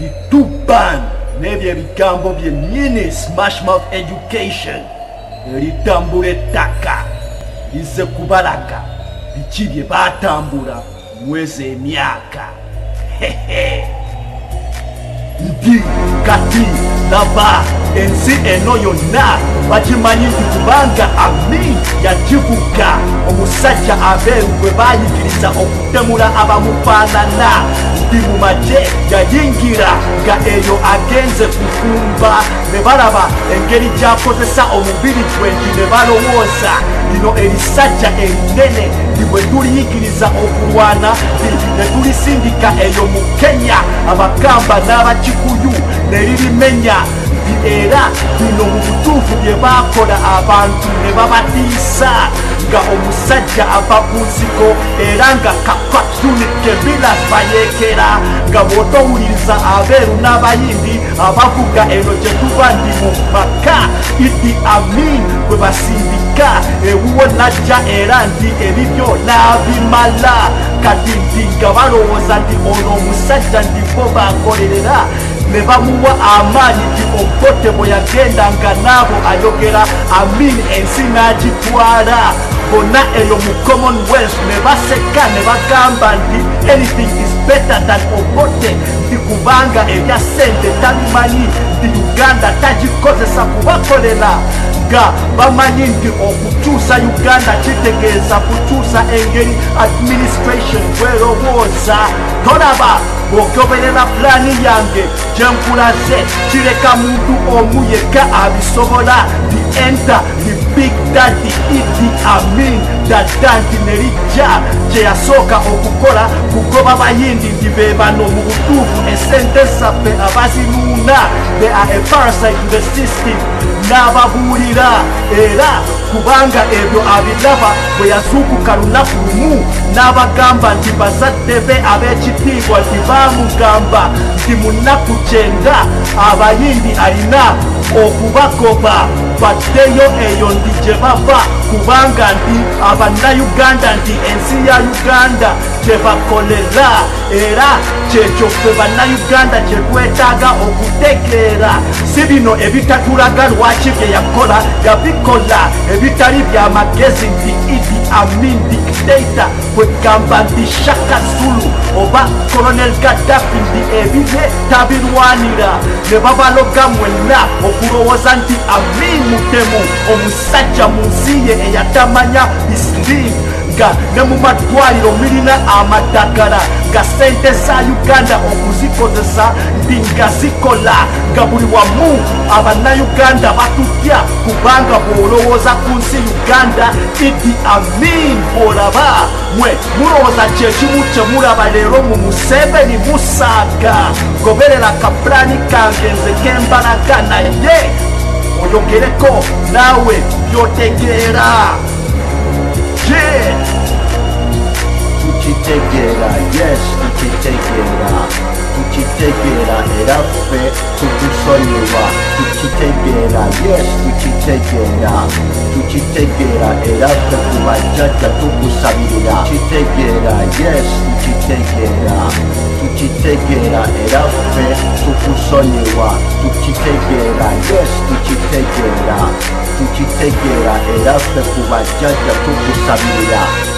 lituban n'ebyo ebigambo byennyini smashmouth education. Eritambula ettaka lize kubalaga biki bye baatambula mwezi emyaka nti kati laba ensi eno yonna bakimanyi nti kubanga amin yagivuga omusajja abeeru gwe baayigiriza okutemula abamufaanana nti mu magye yayingira nga eyo agenze kufumba ne balaba engeri gy'akozesa omubiri gwe nti ne balowooza. Lino erisajja erinene nti bwe tuliyigiriza okulwana nti ne tulisindika eyo mu kenya. Abakamba n'abakikuyu ne lirimenya era bino mu butuufu bye baakola abantu ne babatiisa nga omusajja ava ku nsiko era nga kakwatunit kebila bayeekera nga bw'otowuliriza abeeru n'abayindi abavuga eno gye tuba ndi mu maka idi amin bwe basindika ewuwo najja era nti ebibyo n'abimala. Kati nti nga balowooza nti ono omusajja nti bo bakolerera ne bamuwa amaanyi nti obote bwe yagendanga n'abo ayogera amin ensi n'agitwala bonna eyo mu commonwealth ne baseka ne bagamba nti anything is better than obote nti kubanga ebya sente tabimanyi nti uganda tagikozesa kubakolera nga bamanyi nti okukyusa uganda kitegeeza kukyusa engeri administration bwerowooza tolaba bw'ogoberera pulaani yange gyenkulaze kireka muntu omu yekka abisobola. The enter the big daddy idi amin dada nti ne lijja gye yasooka okukola kugoba bayindi nti be bano mu butuufu esente zaffe abazinuuna they are a parasite to the system n'ababuulira era kubanga ebyo abiraba bwe yazuukuka lunaku lumu n'abagamba nti bazadde be ab'ekitiibwa nti baamugamba nti mu nnaku kyenda abayindi alina okubagoba baddeyo eyo ndi gye bava kubanga nti abannayuganda nti ensi ya uganda gye bakolera era kyekyo ffe bannayuganda kye twetaaga okutegeera. Si bino ebitatulaga lwaki bye yakola yabikola. Ebitali bya magezi nti idi amin dictator kwegamba nti shaka zulu oba colonel gaddafi nti ebibye tabirwanira. Ne babaloga mwenna okulowooza nti amin mutemu omusajja mu nsi ye eyatamanya islim nga ne mu madwaliro mirina amadagala nga sente za uganda okuzikozesa nti nga zikola. Nga buli wamu abannayuganda batutya. Kubanga bw'olowooza ku nsi uganda idi amin bw'olaba. Mwe mulowooza kyekimu kyemulaba leero mu museveni musaaga goberera kapulani kange nze kembalaga naye. Oyogereko naawe byotegeera take it out, yes, you can take it out. You can take it out, it up fit, to do something out. You can take it out, yes, you can take it out. You can take it out, it up fit, to my judge, to do something out. You can take it out, yes, you can take it out. You can take it out, it up fit, to do something out. You can take it out, yes, you can take it out. You can take it out, it up fit, to my judge, to do something out.